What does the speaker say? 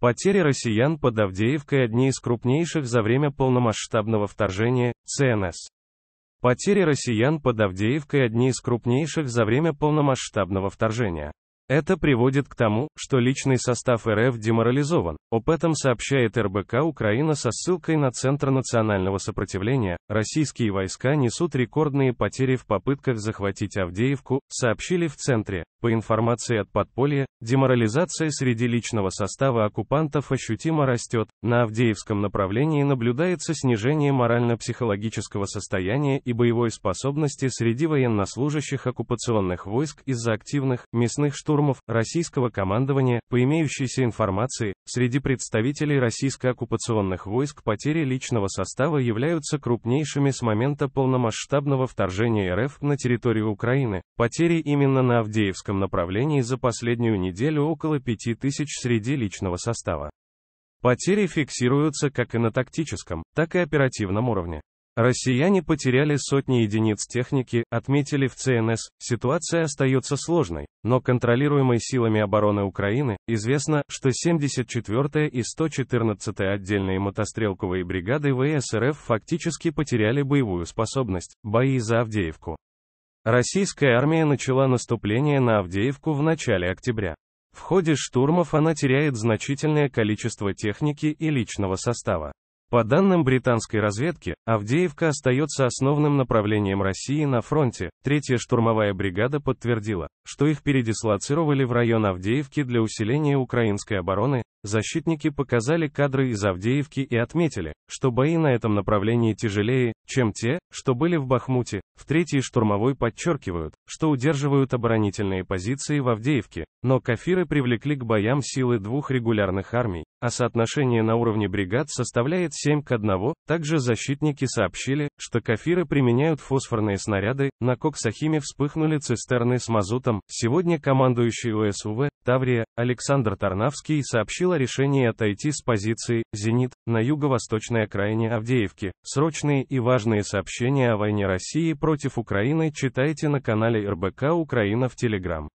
Потери россиян под Авдеевкой одни из крупнейших за время полномасштабного вторжения, ЦНС. Потери россиян под Авдеевкой одни из крупнейших за время полномасштабного вторжения. Это приводит к тому, что личный состав РФ деморализован. Об этом сообщает РБК Украина со ссылкой на Центр национального сопротивления. Российские войска несут рекордные потери в попытках захватить Авдеевку, сообщили в Центре. По информации от подполья, деморализация среди личного состава оккупантов ощутимо растет. На Авдеевском направлении наблюдается снижение морально-психологического состояния и боевой способности среди военнослужащих оккупационных войск из-за активных мясных штурмов российского командования. По имеющейся информации, среди представителей российско-оккупационных войск потери личного состава являются крупнейшими с момента полномасштабного вторжения РФ на территорию Украины. Потери именно на Авдеевском направлении за последнюю неделю около 5000 среди личного состава. Потери фиксируются как и на тактическом, так и оперативном уровне. Россияне потеряли сотни единиц техники, отметили в ЦНС, ситуация остается сложной, но контролируемой силами обороны Украины, известно, что 74-я и 114-я отдельные мотострелковые бригады ВСРФ фактически потеряли боевую способность, бои за Авдеевку. Российская армия начала наступление на Авдеевку в начале октября. В ходе штурмов она теряет значительное количество техники и личного состава. По данным британской разведки, Авдеевка остается основным направлением России на фронте. Третья штурмовая бригада подтвердила, что их передислоцировали в район Авдеевки для усиления украинской обороны. Защитники показали кадры из Авдеевки и отметили, что бои на этом направлении тяжелее, чем те, что были в Бахмуте. В третьей штурмовой подчеркивают, что удерживают оборонительные позиции в Авдеевке, но кафиры привлекли к боям силы двух регулярных армий, а соотношение на уровне бригад составляет 7 к 1. Также защитники сообщили, что кафиры применяют фосфорные снаряды, на Коксахиме вспыхнули цистерны с мазутом. Сегодня командующий УСУВ, Таврия, Александр Тарнавский сообщил о решении отойти с позиции «Зенит» на юго-восточной окраине Авдеевки. Срочные и важные сообщения о войне России против Украины читайте на канале РБК Украина в Телеграм.